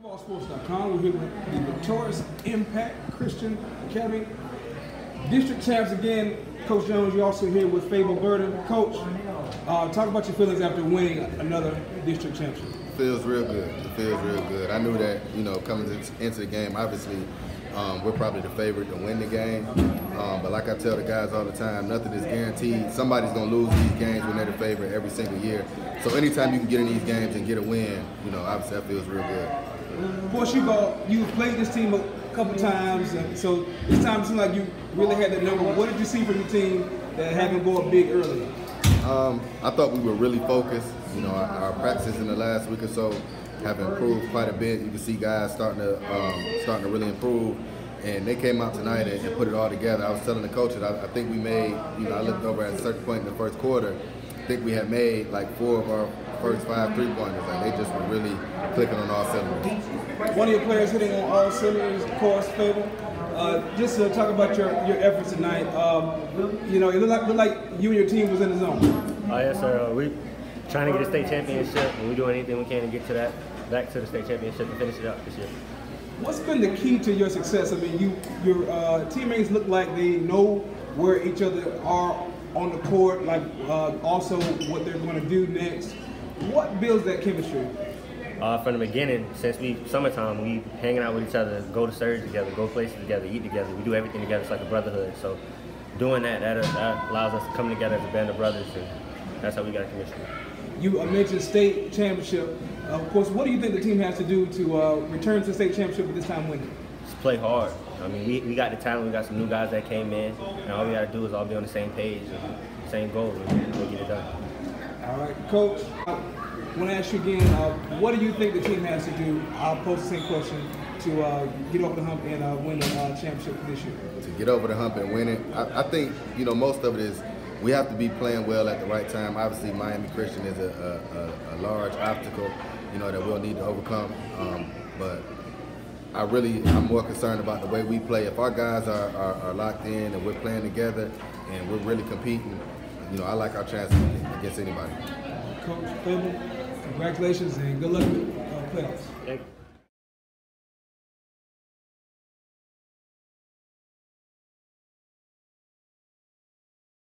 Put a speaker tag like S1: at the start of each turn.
S1: Sports.com. We're here with the Victorious Impact Christian Academy. District champs again. Coach Jones, you're also here with Fable Burden. Coach, uh, talk about your feelings after winning another district championship.
S2: feels real good. It feels real good. I knew that, you know, coming into the game, obviously, um, we're probably the favorite to win the game. Um, but like I tell the guys all the time, nothing is guaranteed. Somebody's going to lose these games when they're the favorite every single year. So anytime you can get in these games and get a win, you know, obviously that feels real good.
S1: Of course, you go, you played this team a couple times, so this time it seemed like you really had the number. What did you see from the team that had them go big early?
S2: Um, I thought we were really focused. You know, our, our, practices in the last week or so have improved quite a bit. You can see guys starting to um, starting to really improve. And they came out tonight and, and, put it all together. I was telling the coaches, I, I think we made, you know, I looked over at a certain point in the first quarter. I think we had made like four of our first five three pointers. Like they just were really clicking on all cylinders.
S1: One of your players hitting on all cylinders, of course, Fable. Uh, just to talk about your, your efforts tonight, um, you know, it looked like, looked like you and your team was in the zone.
S3: Oh yes, sir. Uh, we trying to get a state championship, and we're doing anything we can to get to that, back to the state championship and finish it up this year.
S1: What's been the key to your success? I mean, you your uh, teammates look like they know where each other are on the court, like uh, also what they're going to do next. What builds that chemistry?
S3: Uh, from the beginning, since we summertime, we hanging out with each other, go to surgery together, go places together, eat together. We do everything together. It's like a brotherhood. So doing that, that, that allows us to come together as a band of brothers, and that's how we got a chemistry.
S1: You mentioned state championship. Uh, of course, what do you think the team has to do to uh, return to the state championship with this time winning?
S3: Just play hard. I mean, we, we got the talent. We got some new guys that came in, and all we got to do is all be on the same page, and same goal, and we'll get it done.
S1: All right, Coach. I want to ask you again. Uh, what do you think the team has to do? I'll pose the same question to uh, get over the hump and uh, win the uh, championship this year.
S2: To get over the hump and win it, I, I, think you know most of it is we have to be playing well at the right time. Obviously, Miami Christian is a, a, a large obstacle, you know, that we'll need to overcome. Um, but I really, I'm more concerned about the way we play. If our guys are, are, are locked in and we're playing together and we're really competing, you know, I like our chances against anybody.
S1: Coach Fable, congratulations and good luck with uh, playoffs.